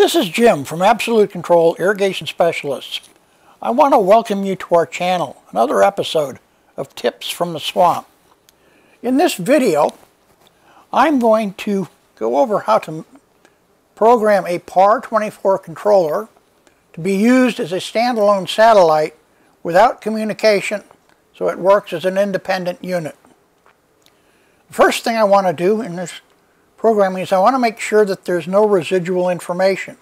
This is Jim from Absolute Control Irrigation Specialists. I want to welcome you to our channel, another episode of Tips from the Swamp. In this video, I'm going to go over how to program a PAR24 controller to be used as a standalone satellite without communication so it works as an independent unit. The first thing I want to do in this programming is I want to make sure that there's no residual information.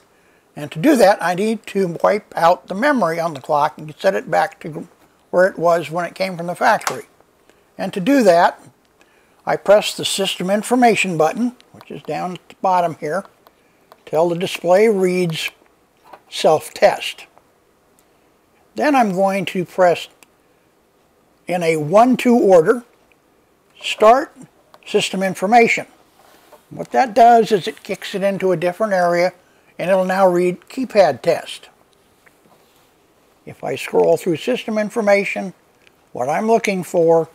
And to do that, I need to wipe out the memory on the clock and set it back to where it was when it came from the factory. And to do that, I press the System Information button, which is down at the bottom here, till the display reads Self-Test. Then I'm going to press in a 1-2 order, Start System Information. What that does is it kicks it into a different area and it'll now read keypad test. If I scroll through system information, what I'm looking for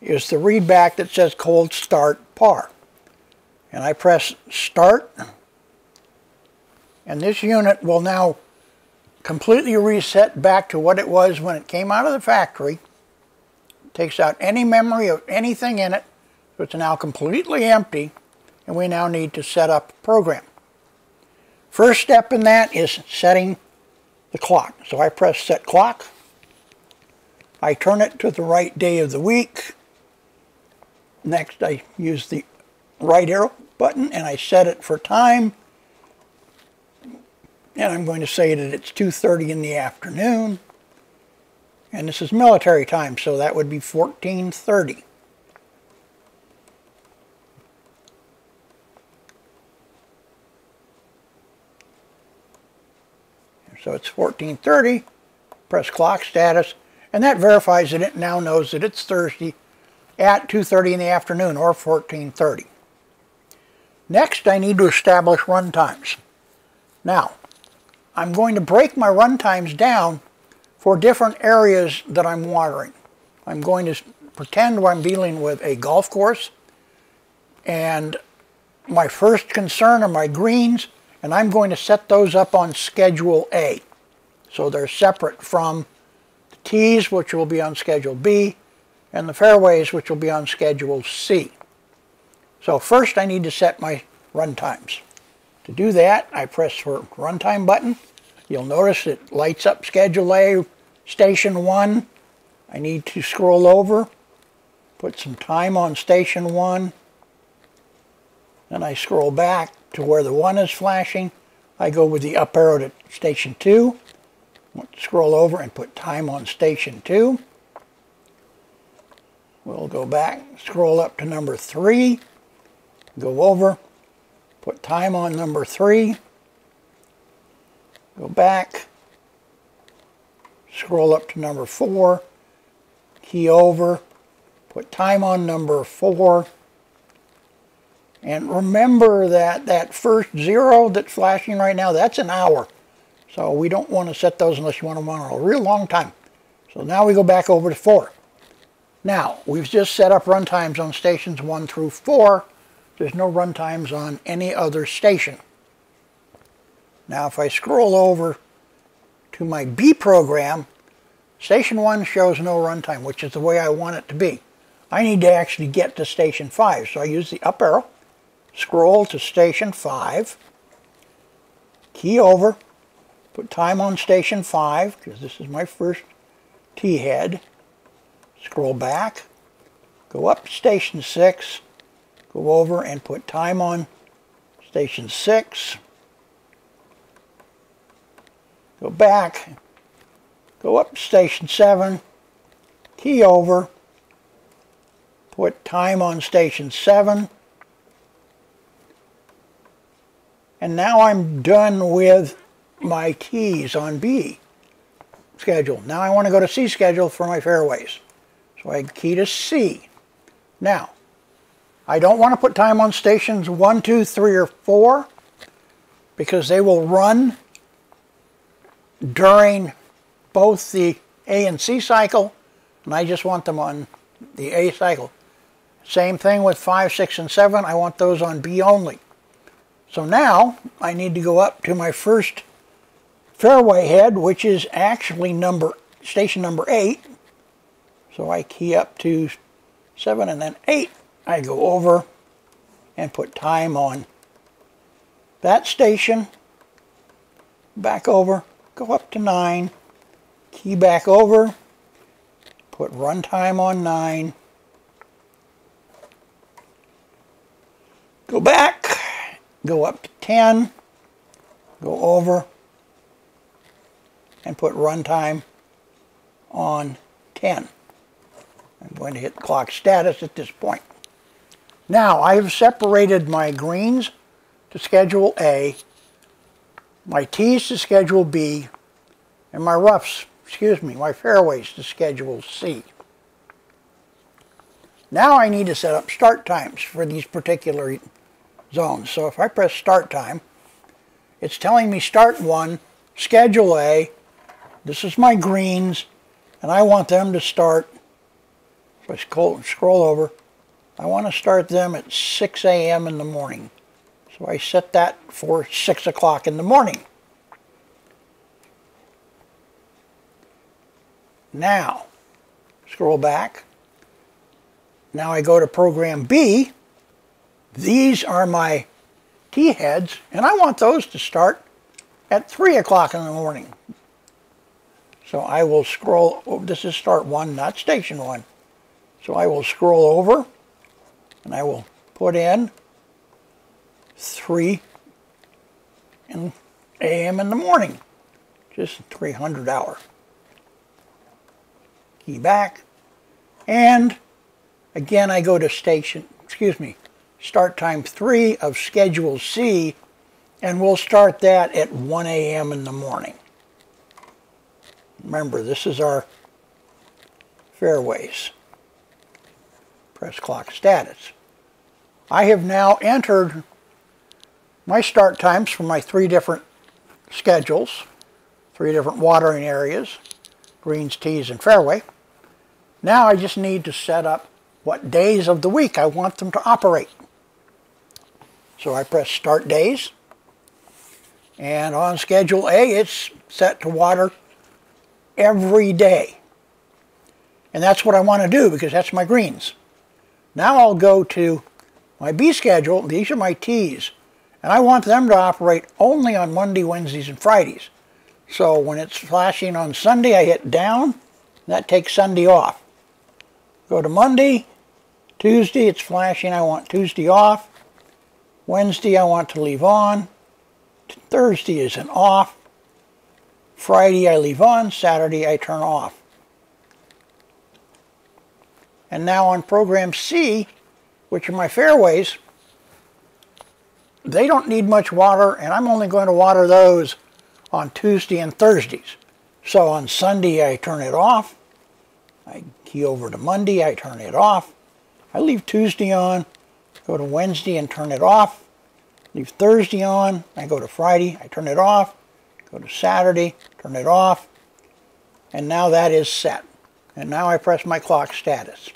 is the readback that says cold start par. And I press start and this unit will now completely reset back to what it was when it came out of the factory. It takes out any memory of anything in it, so it's now completely empty and we now need to set up a program. First step in that is setting the clock. So I press set clock. I turn it to the right day of the week. Next I use the right arrow button and I set it for time. And I'm going to say that it's 2.30 in the afternoon. And this is military time, so that would be 1430. So it's 1430, press clock status, and that verifies that it now knows that it's Thursday at 2.30 in the afternoon or 1430. Next, I need to establish run times. Now, I'm going to break my run times down for different areas that I'm watering. I'm going to pretend I'm dealing with a golf course, and my first concern are my greens, and I'm going to set those up on Schedule A. So they're separate from the tees, which will be on Schedule B, and the fairways, which will be on Schedule C. So first I need to set my run times. To do that, I press the runtime button. You'll notice it lights up Schedule A, Station 1. I need to scroll over, put some time on Station 1. Then I scroll back to where the 1 is flashing. I go with the up arrow to station 2. Scroll over and put time on station 2. We'll go back, scroll up to number 3, go over, put time on number 3, go back, scroll up to number 4, key over, put time on number 4, and remember that that first zero that's flashing right now, that's an hour. So we don't want to set those unless you want them on a real long time. So now we go back over to 4. Now, we've just set up run times on stations 1 through 4. There's no run times on any other station. Now, if I scroll over to my B program, station 1 shows no runtime, which is the way I want it to be. I need to actually get to station 5, so I use the up arrow scroll to station 5, key over, put time on station 5, because this is my first tee head, scroll back, go up to station 6, go over and put time on station 6, go back, go up to station 7, key over, put time on station 7, And now I'm done with my keys on B schedule. Now I want to go to C schedule for my fairways. So I key to C. Now, I don't want to put time on stations 1, 2, 3, or 4 because they will run during both the A and C cycle and I just want them on the A cycle. Same thing with 5, 6, and 7. I want those on B only. So now I need to go up to my first fairway head, which is actually number station number 8. So I key up to 7 and then 8. I go over and put time on that station, back over, go up to 9, key back over, put runtime on 9, go back, go up to 10, go over, and put runtime on 10. I'm going to hit clock status at this point. Now I have separated my greens to schedule A, my tees to schedule B, and my roughs, excuse me, my fairways to schedule C. Now I need to set up start times for these particular zones. So if I press start time, it's telling me start one, schedule A, this is my greens, and I want them to start, if I scroll, scroll over, I want to start them at 6 a.m. in the morning. So I set that for 6 o'clock in the morning. Now, scroll back. Now I go to program B. These are my tee heads, and I want those to start at 3 o'clock in the morning. So I will scroll, oh, this is start 1, not station 1. So I will scroll over and I will put in 3 in a.m. in the morning, just 300 hour. Key back, and again I go to station, excuse me, start time 3 of schedule C, and we'll start that at 1 a.m. in the morning. Remember, this is our fairways press clock status. I have now entered my start times for my three different schedules, three different watering areas, greens, tees, and fairway. Now I just need to set up what days of the week I want them to operate. So I press start days, and on schedule A it's set to water every day. And that's what I want to do because that's my greens. Now I'll go to my B schedule. These are my tees. And I want them to operate only on Monday, Wednesdays, and Fridays. So when it's flashing on Sunday, I hit down. That takes Sunday off. Go to Monday. Tuesday, it's flashing. I want Tuesday off. Wednesday, I want to leave on. Thursday is an off. Friday, I leave on. Saturday, I turn off. And now on program C, which are my fairways, they don't need much water, and I'm only going to water those on Tuesday and Thursdays. So on Sunday, I turn it off. I key over to Monday, I turn it off. I leave Tuesday on, go to Wednesday and turn it off. Leave Thursday on, I go to Friday, I turn it off. Go to Saturday, turn it off. And now that is set. And now I press my clock status.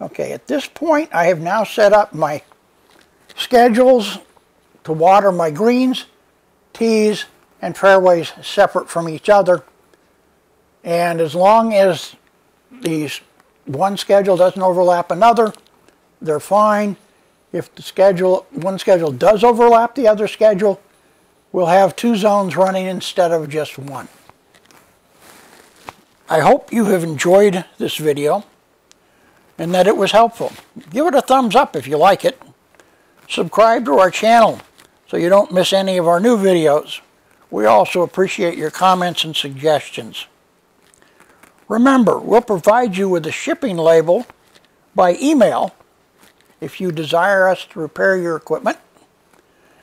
Okay, at this point I have now set up my schedules to water my greens, tees, and fairways separate from each other. And as long as these one schedule doesn't overlap another, they're fine. If the schedule, one schedule does overlap the other schedule, we'll have two zones running instead of just one. I hope you have enjoyed this video and that it was helpful. Give it a thumbs up if you like it. Subscribe to our channel so you don't miss any of our new videos. We also appreciate your comments and suggestions. Remember, we'll provide you with a shipping label by email if you desire us to repair your equipment,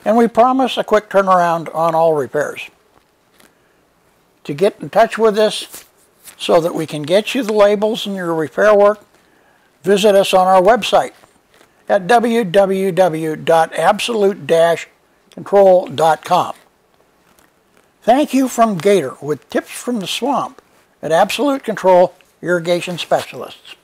and we promise a quick turnaround on all repairs. To get in touch with us so that we can get you the labels and your repair work, visit us on our website at www.absolute-control.com. Thank you from Gator with tips from the swamp at Absolute Control Irrigation Specialists.